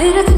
It is